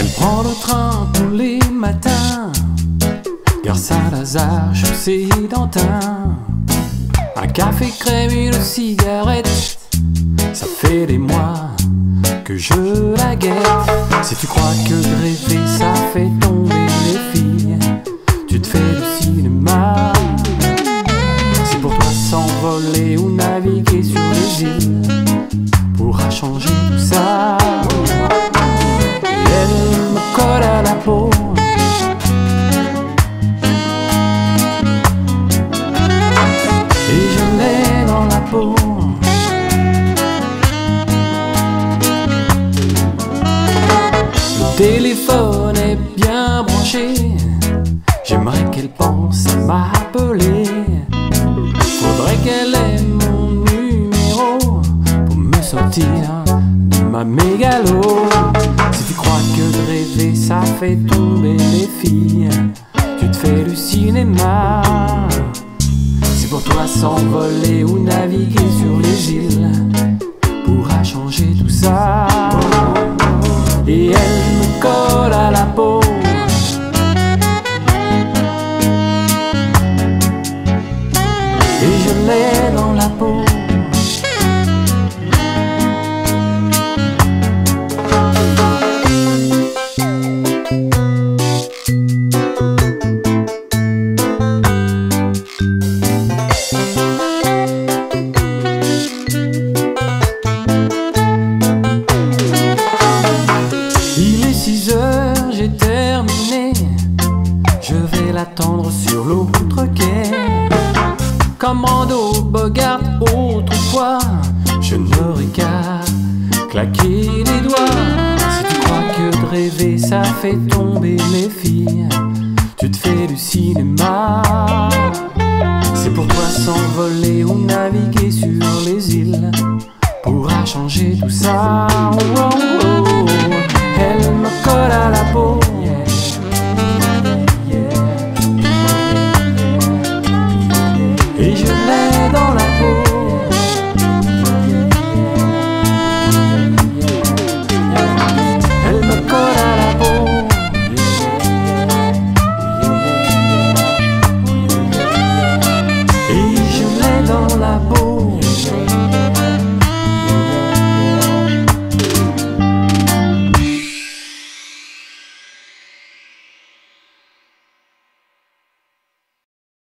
Elle prend le train tous les matins. Gare Saint-Lazare, chaussée d'Antin. Un café crème, une cigarette. Ça fait des mois que je la guette. Si tu crois que rêver ça fait tomber les filles, téléphone est bien branché. J'aimerais qu'elle pense à m'appeler. Faudrait qu'elle ait mon numéro pour me sortir de ma mégalo. Si tu crois que rêver ça fait tomber les filles, tu te fais du cinéma. C'est pour toi s'envoler ou naviguer sur les îles Dans la peau. Il est 6 heures, j'ai terminé. Je vais l'attendre sur l'autre quai. Commando Bogart autrefois, je n'aurai qu'à claquer les doigts. Si tu crois que de rêver ça fait tomber les filles, tu te fais du cinéma. C'est pour toi s'envoler ou naviguer sur les îles pourra changer tout ça. Oh, oh, oh.